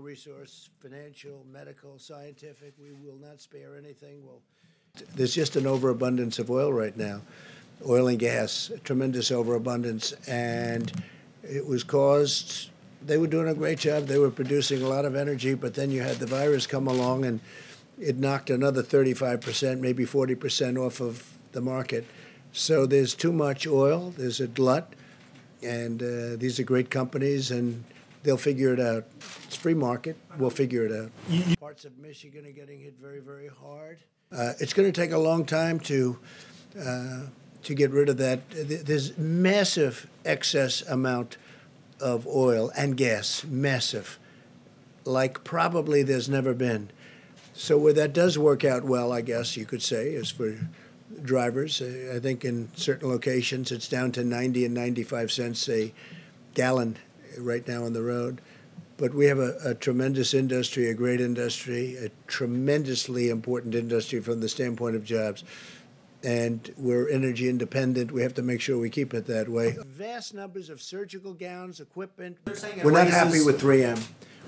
resource, financial, medical, scientific. We will not spare anything. We'll, there's just an overabundance of oil right now, oil and gas, tremendous overabundance, and it was caused. They were doing a great job. They were producing a lot of energy, but then you had the virus come along and it knocked another 35%, maybe 40% off of the market. So there's too much oil. There's a glut, and uh, these are great companies, and they'll figure it out. Free market. We'll figure it out. Parts of Michigan are getting hit very, very hard. Uh, it's going to take a long time to uh, to get rid of that. There's massive excess amount of oil and gas, massive, like probably there's never been. So where that does work out well, I guess you could say, is for drivers. I think in certain locations it's down to 90 and 95 cents a gallon right now on the road. But we have a, a, tremendous industry, a great industry, a tremendously important industry from the standpoint of jobs. And we're energy independent. We have to make sure we keep it that way. Vast numbers of surgical gowns, equipment. We're not happy with 3M.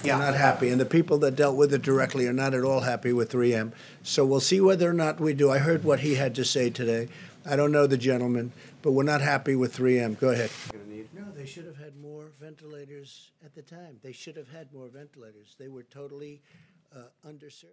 Yeah. We're not happy. And the people that dealt with it directly are not at all happy with 3M. So we'll see whether or not we do. I heard what he had to say today. I don't know the gentleman, but we're not happy with 3M. Go ahead. Ventilators at the time. They should have had more ventilators. They were totally uh, underserved.